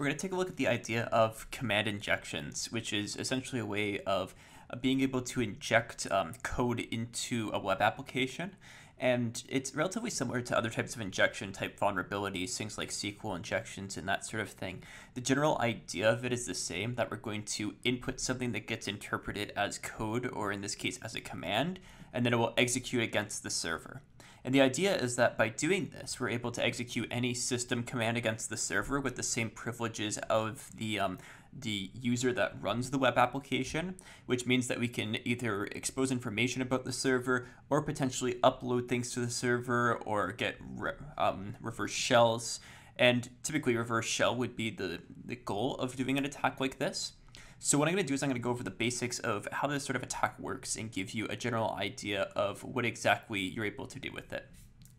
we're going to take a look at the idea of command injections, which is essentially a way of being able to inject um, code into a web application. And it's relatively similar to other types of injection type vulnerabilities, things like SQL injections and that sort of thing. The general idea of it is the same, that we're going to input something that gets interpreted as code, or in this case as a command, and then it will execute against the server. And the idea is that by doing this, we're able to execute any system command against the server with the same privileges of the um, the user that runs the web application, which means that we can either expose information about the server or potentially upload things to the server or get re um, reverse shells. And typically reverse shell would be the, the goal of doing an attack like this. So what I'm going to do is I'm going to go over the basics of how this sort of attack works and give you a general idea of what exactly you're able to do with it.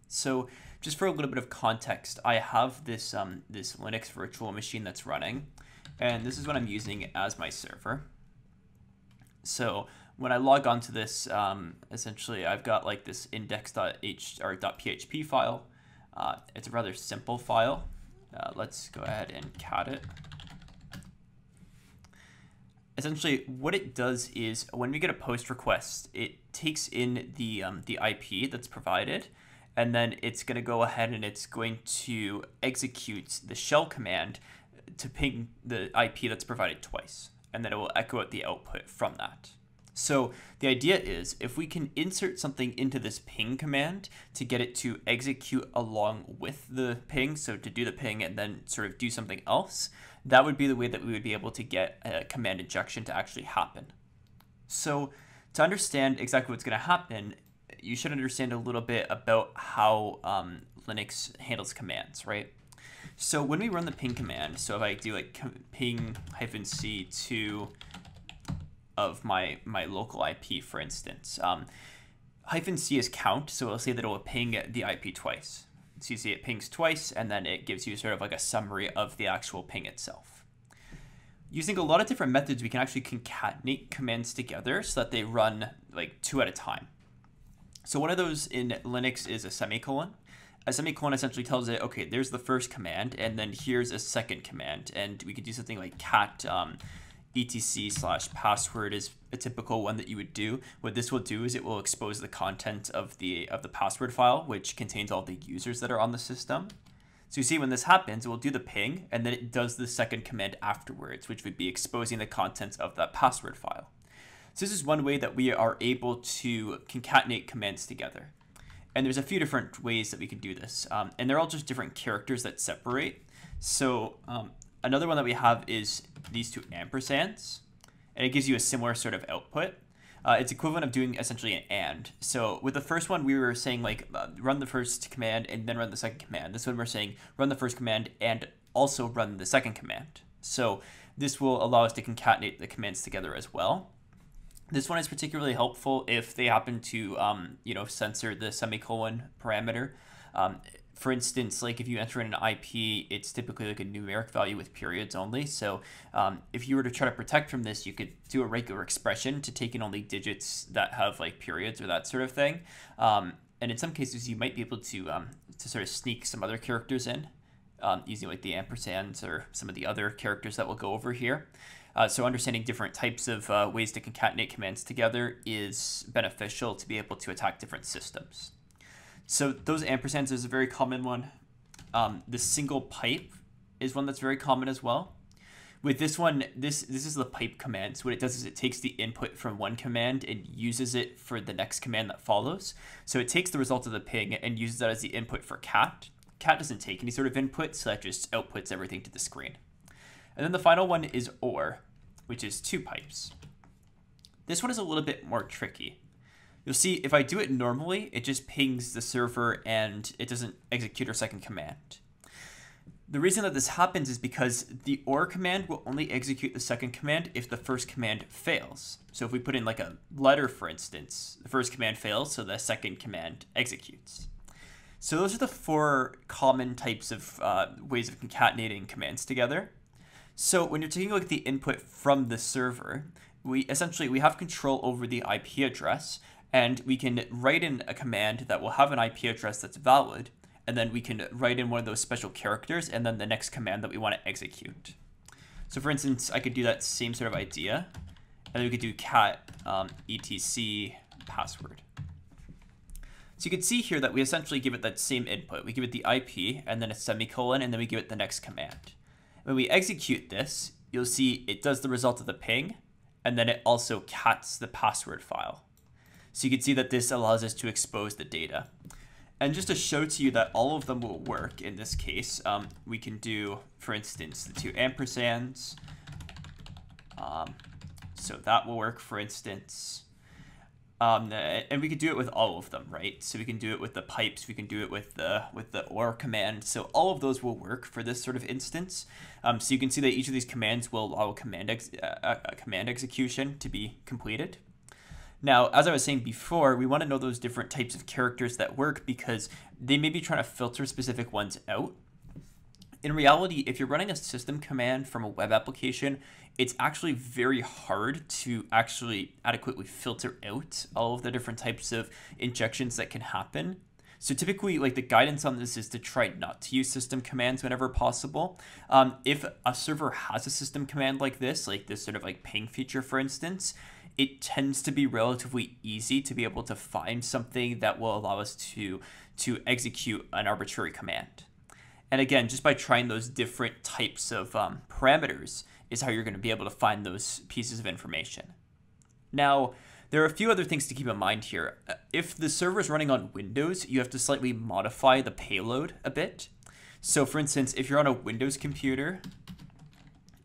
So just for a little bit of context, I have this, um, this Linux virtual machine that's running, and this is what I'm using as my server. So when I log onto this, um, essentially I've got like this index.h or .php file. Uh, it's a rather simple file. Uh, let's go ahead and cat it essentially what it does is when we get a post request, it takes in the, um, the IP that's provided, and then it's going to go ahead and it's going to execute the shell command to ping the IP that's provided twice, and then it will echo out the output from that. So the idea is if we can insert something into this ping command to get it to execute along with the ping, so to do the ping and then sort of do something else, that would be the way that we would be able to get a command injection to actually happen. So to understand exactly what's going to happen, you should understand a little bit about how um, Linux handles commands, right? So when we run the ping command, so if I do like ping hyphen c to of my, my local IP, for instance, um, hyphen c is count, so it'll say that it will ping the IP twice. So you see it pings twice, and then it gives you sort of like a summary of the actual ping itself. Using a lot of different methods, we can actually concatenate commands together so that they run like two at a time. So one of those in Linux is a semicolon. A semicolon essentially tells it, okay, there's the first command, and then here's a second command. And we could do something like cat um, etc slash password is a typical one that you would do. What this will do is it will expose the content of the of the password file, which contains all the users that are on the system. So you see when this happens, it will do the ping, and then it does the second command afterwards, which would be exposing the contents of that password file. So this is one way that we are able to concatenate commands together. And there's a few different ways that we can do this. Um, and they're all just different characters that separate. So um, another one that we have is these two ampersands, and it gives you a similar sort of output. Uh, it's equivalent of doing essentially an AND. So with the first one, we were saying like uh, run the first command and then run the second command. This one we're saying run the first command and also run the second command. So this will allow us to concatenate the commands together as well. This one is particularly helpful if they happen to, um, you know, censor the semicolon parameter. Um, for instance, like if you enter in an IP, it's typically like a numeric value with periods only. So um, if you were to try to protect from this, you could do a regular expression to take in only digits that have like periods or that sort of thing. Um, and in some cases, you might be able to um, to sort of sneak some other characters in um, using like the ampersands or some of the other characters that we'll go over here. Uh, so understanding different types of uh, ways to concatenate commands together is beneficial to be able to attack different systems. So those ampersands is a very common one. Um, the single pipe is one that's very common as well. With this one, this this is the pipe command. So what it does is it takes the input from one command and uses it for the next command that follows. So it takes the result of the ping and uses that as the input for cat. Cat doesn't take any sort of input, so that just outputs everything to the screen. And then the final one is OR, which is two pipes. This one is a little bit more tricky. You'll see if I do it normally, it just pings the server and it doesn't execute our second command. The reason that this happens is because the OR command will only execute the second command if the first command fails. So if we put in like a letter, for instance, the first command fails, so the second command executes. So those are the four common types of uh, ways of concatenating commands together. So when you're taking a look at the input from the server, we essentially we have control over the IP address and we can write in a command that will have an IP address that's valid, and then we can write in one of those special characters and then the next command that we want to execute. So for instance, I could do that same sort of idea, and then we could do cat um, etc password. So you can see here that we essentially give it that same input. We give it the IP and then a semicolon, and then we give it the next command. When we execute this, you'll see it does the result of the ping, and then it also cats the password file. So you can see that this allows us to expose the data. And just to show to you that all of them will work in this case, um, we can do, for instance, the two ampersands. Um, so that will work, for instance. Um, and we could do it with all of them, right? So we can do it with the pipes, we can do it with the with the or command. So all of those will work for this sort of instance. Um, so you can see that each of these commands will allow command ex uh, a command execution to be completed. Now, as I was saying before, we want to know those different types of characters that work because they may be trying to filter specific ones out. In reality, if you're running a system command from a web application, it's actually very hard to actually adequately filter out all of the different types of injections that can happen. So typically, like the guidance on this is to try not to use system commands whenever possible. Um, if a server has a system command like this, like this sort of like ping feature, for instance, it tends to be relatively easy to be able to find something that will allow us to to execute an arbitrary command. And again, just by trying those different types of um, parameters, is how you're going to be able to find those pieces of information. Now, there are a few other things to keep in mind here. If the server is running on Windows, you have to slightly modify the payload a bit. So for instance, if you're on a Windows computer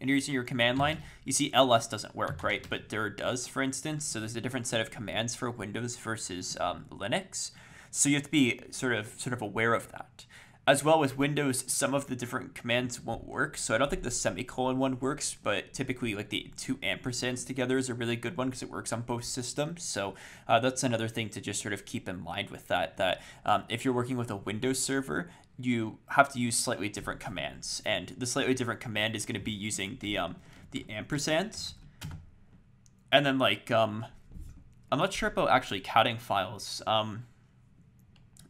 and you're using your command line, you see ls doesn't work, right? But dir does, for instance. So there's a different set of commands for Windows versus um, Linux. So you have to be sort of sort of aware of that. As well with Windows, some of the different commands won't work. So I don't think the semicolon one works, but typically like the two ampersands together is a really good one because it works on both systems. So uh, that's another thing to just sort of keep in mind with that, that um, if you're working with a Windows server, you have to use slightly different commands. And the slightly different command is going to be using the, um, the ampersands. And then like, um, I'm not sure about actually counting files. Um,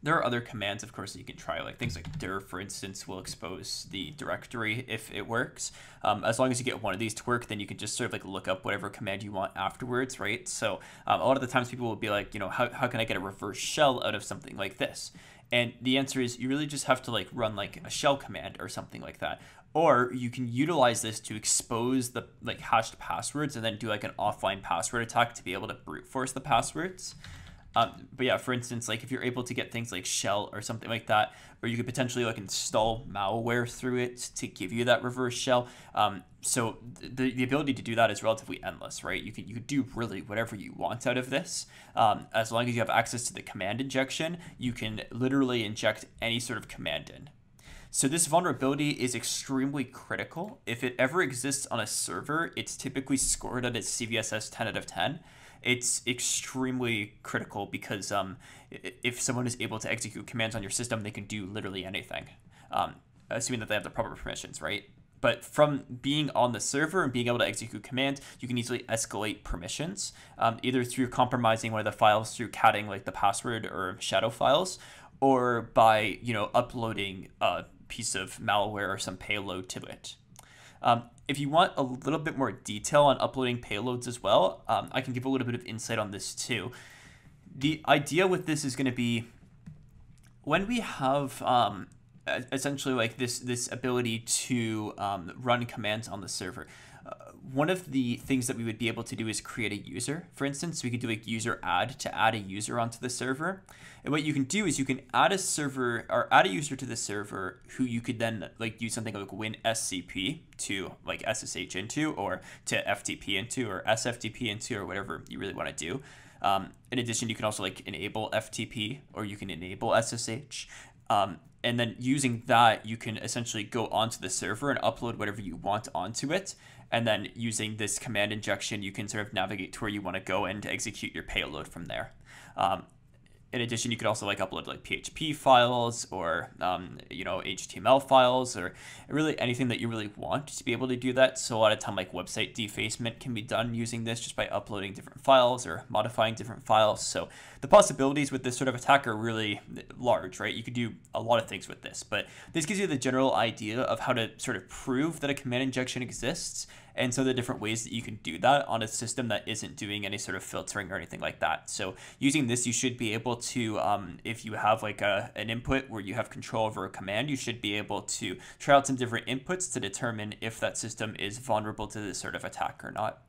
there are other commands, of course, that you can try, like things like dir, for instance, will expose the directory if it works. Um, as long as you get one of these to work, then you can just sort of like look up whatever command you want afterwards, right? So um, a lot of the times people will be like, you know, how, how can I get a reverse shell out of something like this? And the answer is you really just have to like run like a shell command or something like that. Or you can utilize this to expose the like hashed passwords and then do like an offline password attack to be able to brute force the passwords. Um, but yeah, for instance, like if you're able to get things like shell or something like that, or you could potentially like install malware through it to give you that reverse shell. Um, so the, the ability to do that is relatively endless, right? You can you could do really whatever you want out of this. Um, as long as you have access to the command injection, you can literally inject any sort of command in. So this vulnerability is extremely critical. If it ever exists on a server, it's typically scored at a CVSS 10 out of 10 it's extremely critical because um, if someone is able to execute commands on your system, they can do literally anything, um, assuming that they have the proper permissions, right? But from being on the server and being able to execute commands, you can easily escalate permissions, um, either through compromising one of the files through catting like the password or shadow files, or by you know uploading a piece of malware or some payload to it. Um, if you want a little bit more detail on uploading payloads as well, um, I can give a little bit of insight on this too. The idea with this is going to be when we have um, essentially like this this ability to um, run commands on the server. Uh, one of the things that we would be able to do is create a user. For instance, we could do a user add to add a user onto the server. And what you can do is you can add a server or add a user to the server who you could then like use something like WinSCP to like SSH into or to FTP into or SFTP into or whatever you really want to do. Um, in addition, you can also like enable FTP or you can enable SSH. Um, and then using that, you can essentially go onto the server and upload whatever you want onto it. And then using this command injection, you can sort of navigate to where you want to go and execute your payload from there. Um, in addition, you could also like upload like PHP files or um, you know HTML files or really anything that you really want to be able to do that. So a lot of time like website defacement can be done using this just by uploading different files or modifying different files. So the possibilities with this sort of attack are really large, right? You could do a lot of things with this, but this gives you the general idea of how to sort of prove that a command injection exists and so the different ways that you can do that on a system that isn't doing any sort of filtering or anything like that. So using this, you should be able to, um, if you have like a, an input where you have control over a command, you should be able to try out some different inputs to determine if that system is vulnerable to this sort of attack or not.